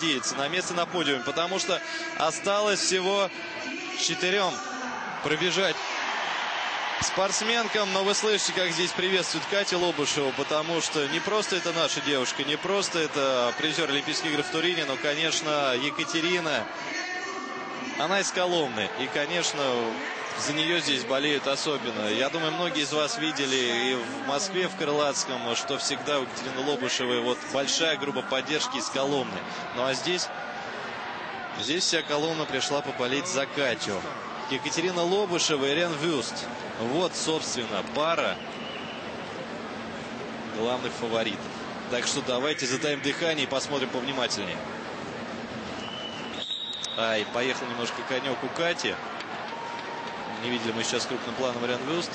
надеяться на место на подиуме, потому что осталось всего четырем пробежать. Спортсменкам, но вы слышите, как здесь приветствует Катя Лобышева, потому что не просто это наша девушка, не просто это призер Олимпийских игр в Турине, но, конечно, Екатерина, она из Коломны, и, конечно, за нее здесь болеют особенно. Я думаю, многие из вас видели и в Москве, в Крылатском, что всегда у Екатерины Лобышевой вот большая группа поддержки из Коломны. Ну а здесь, здесь вся Коломна пришла поболеть за Катю. Екатерина Лобышева и Рен Вюст. Вот, собственно, пара главных фаворитов. Так что давайте задаем дыхание и посмотрим повнимательнее. Ай, поехал немножко конек у Кати. Не видели мы сейчас крупным планом Рен Вюст.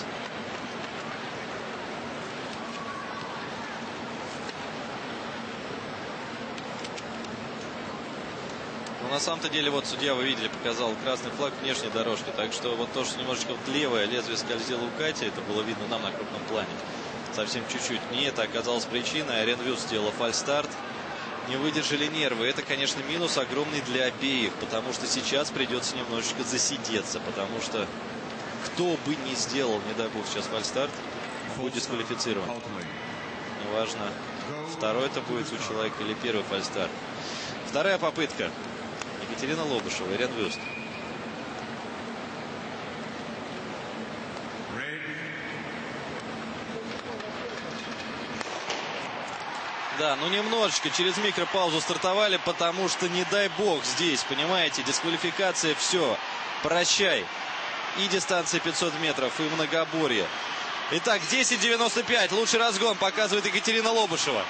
Но на самом-то деле, вот судья, вы видели, показал красный флаг внешней дорожки. Так что вот то, что немножечко вот левое лезвие скользило у Кати, это было видно нам на крупном плане. Совсем чуть-чуть. Не это оказалось причиной. Арен Вюст сделала фальстарт. Не выдержали нервы. Это, конечно, минус огромный для обеих, потому что сейчас придется немножечко засидеться, потому что кто бы ни сделал, не дай бог, сейчас фальстарт, будет дисквалифицирован. Неважно, второй это будет у человека или первый фальстарт. Вторая попытка. Екатерина Лобышева, Ирен Вюст. Да, ну немножечко через микропаузу стартовали, потому что не дай бог здесь, понимаете, дисквалификация, все, прощай. И дистанция 500 метров, и многоборье. Итак, 10.95, лучший разгон показывает Екатерина Лобышева.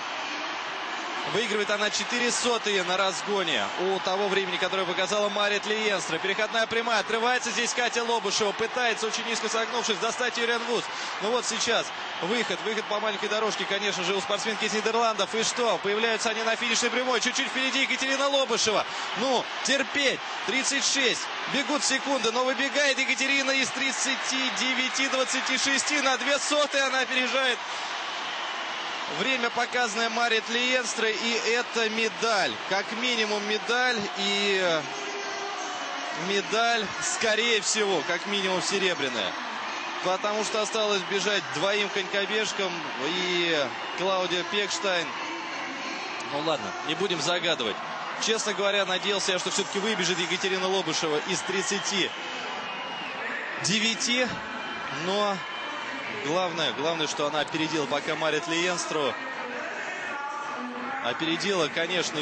Выигрывает она 4 сотые на разгоне у того времени, которое показала Марит Лиенстра. Переходная прямая. Отрывается здесь Катя Лобышева. Пытается, очень низко согнувшись, достать Юриан Вуз. Ну вот сейчас выход. Выход по маленькой дорожке, конечно же, у спортсменки из Нидерландов. И что? Появляются они на финишной прямой. Чуть-чуть впереди Екатерина Лобышева. Ну, терпеть. 36. Бегут секунды, но выбегает Екатерина из 39-26 на 2 сотые. Она опережает Время, показанное Марит Лиенстро, и это медаль. Как минимум медаль, и медаль, скорее всего, как минимум серебряная. Потому что осталось бежать двоим конькобежкам и Клаудия Пекштайн. Ну ладно, не будем загадывать. Честно говоря, надеялся я, что все-таки выбежит Екатерина Лобышева из 39. Но Главное, главное, что она опередила пока Марит Лиенстру. Опередила, конечно,